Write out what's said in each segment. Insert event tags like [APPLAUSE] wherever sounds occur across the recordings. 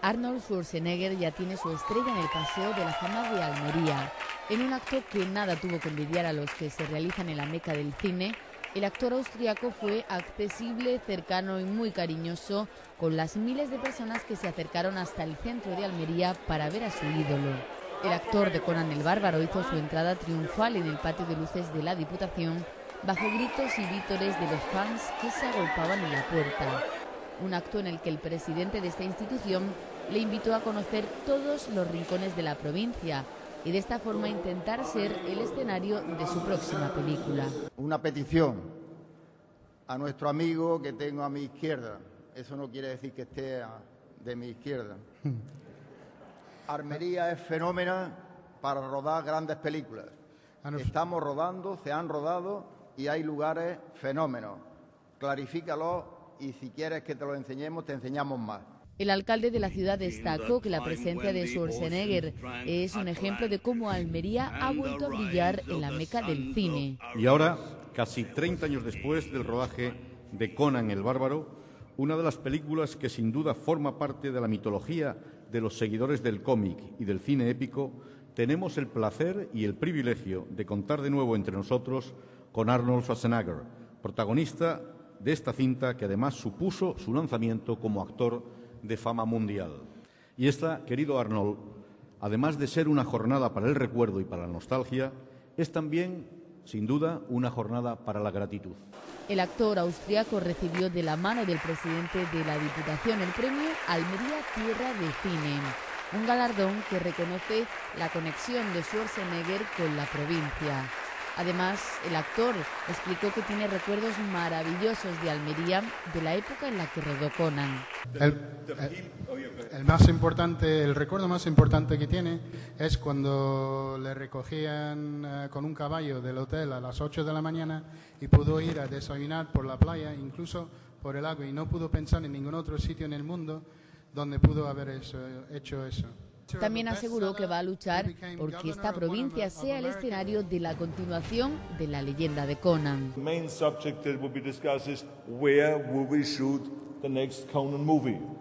Arnold Schwarzenegger ya tiene su estrella en el Paseo de la Fama de Almería. En un acto que nada tuvo que envidiar a los que se realizan en la meca del cine, el actor austriaco fue accesible, cercano y muy cariñoso con las miles de personas que se acercaron hasta el centro de Almería para ver a su ídolo. El actor de Conan el Bárbaro hizo su entrada triunfal en el patio de luces de la Diputación bajo gritos y vítores de los fans que se agolpaban en la puerta un acto en el que el presidente de esta institución le invitó a conocer todos los rincones de la provincia y de esta forma intentar ser el escenario de su próxima película. Una petición a nuestro amigo que tengo a mi izquierda. Eso no quiere decir que esté de mi izquierda. [LAUGHS] Armería es fenómena para rodar grandes películas. Estamos rodando, se han rodado y hay lugares fenómenos. Clarifícalo y si quieres que te lo enseñemos, te enseñamos más. El alcalde de la ciudad destacó que la presencia de Schwarzenegger es un ejemplo de cómo Almería ha vuelto a brillar en la meca del cine. Y ahora, casi 30 años después del rodaje de Conan el Bárbaro, una de las películas que sin duda forma parte de la mitología de los seguidores del cómic y del cine épico, tenemos el placer y el privilegio de contar de nuevo entre nosotros con Arnold Schwarzenegger, protagonista de esta cinta que además supuso su lanzamiento como actor de fama mundial. Y esta, querido Arnold, además de ser una jornada para el recuerdo y para la nostalgia, es también, sin duda, una jornada para la gratitud. El actor austriaco recibió de la mano del presidente de la Diputación el premio Almería Tierra de Cine, un galardón que reconoce la conexión de Schwarzenegger con la provincia. Además, el actor explicó que tiene recuerdos maravillosos de Almería de la época en la que rodó Conan. El, más importante, el recuerdo más importante que tiene es cuando le recogían eh, con un caballo del hotel a las 8 de la mañana y pudo ir a desayunar por la playa, incluso por el agua, y no pudo pensar en ningún otro sitio en el mundo donde pudo haber hecho eso. También aseguró que va a luchar porque esta provincia sea el escenario de la continuación de la leyenda de Conan.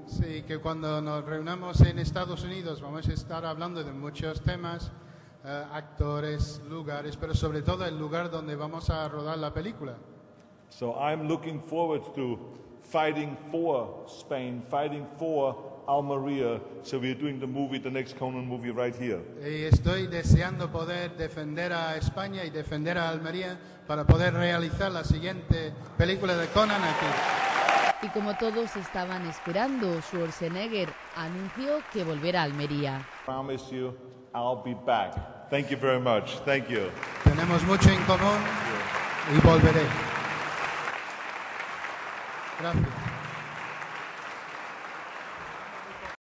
Sí, que cuando nos reunamos en Estados Unidos vamos a estar hablando de muchos temas, eh, actores, lugares, pero sobre todo el lugar donde vamos a rodar la película. So I'm looking forward to fighting for Spain, fighting for Almería. So we're doing the movie, the next Conan movie right here. Y estoy deseando poder defender a España y defender a Almería para poder realizar la siguiente película de Conan aquí. Y como todos estaban esperando, Schwarzenegger anunció que volverá a Almería. Promise you, I'll be back. Thank you very much. Thank you. Tenemos mucho en común y volveré. Gracias.